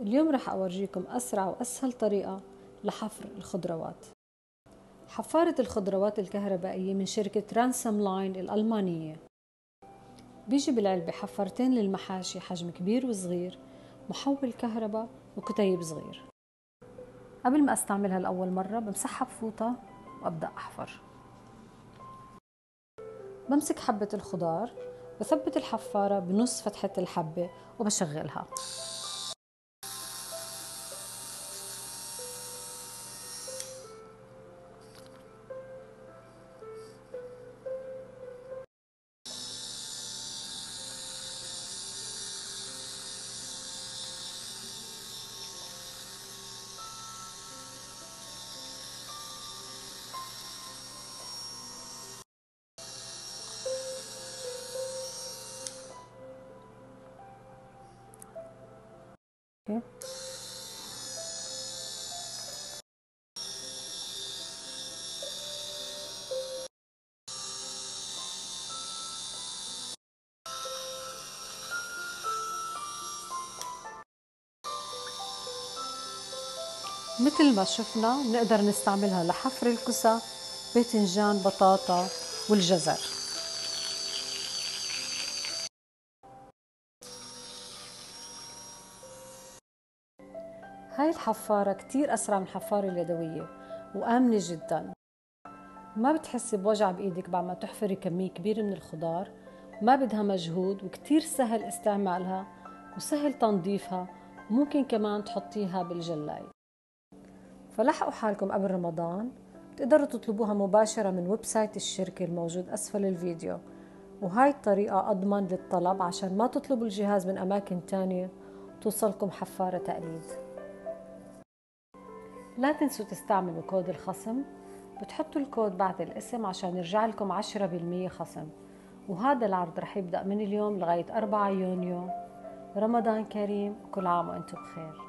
اليوم رح أورجيكم أسرع وأسهل طريقة لحفر الخضروات. حفارة الخضروات الكهربائية من شركة رانسم لاين الألمانية. بيجي بالعلبة حفرتين للمحاشي حجم كبير وصغير محول كهرباء وكتيب صغير. قبل ما أستعملها لأول مرة بمسحها بفوطة وأبدأ أحفر. بمسك حبة الخضار بثبت الحفارة بنص فتحة الحبة وبشغلها. مثل ما شفنا بنقدر نستعملها لحفر الكسى باذنجان بطاطا والجزر. هاي الحفارة كتير أسرع من الحفارة اليدوية وآمنة جدا. ما بتحسي بوجع بإيدك بعد ما تحفري كمية كبيرة من الخضار ما بدها مجهود وكتير سهل استعمالها وسهل تنظيفها وممكن كمان تحطيها بالجلاي. فلحقوا حالكم قبل رمضان تقدروا تطلبوها مباشرة من website الشركة الموجود أسفل الفيديو. وهاي الطريقة أضمن للطلب عشان ما تطلبوا الجهاز من أماكن تانية توصلكم حفارة تقليد. لا تنسوا تستعملوا كود الخصم بتحطوا الكود بعد الاسم عشان يرجع لكم 10% خصم. وهذا العرض رح يبدأ من اليوم لغاية 4 يونيو. رمضان كريم كل عام وأنتم بخير.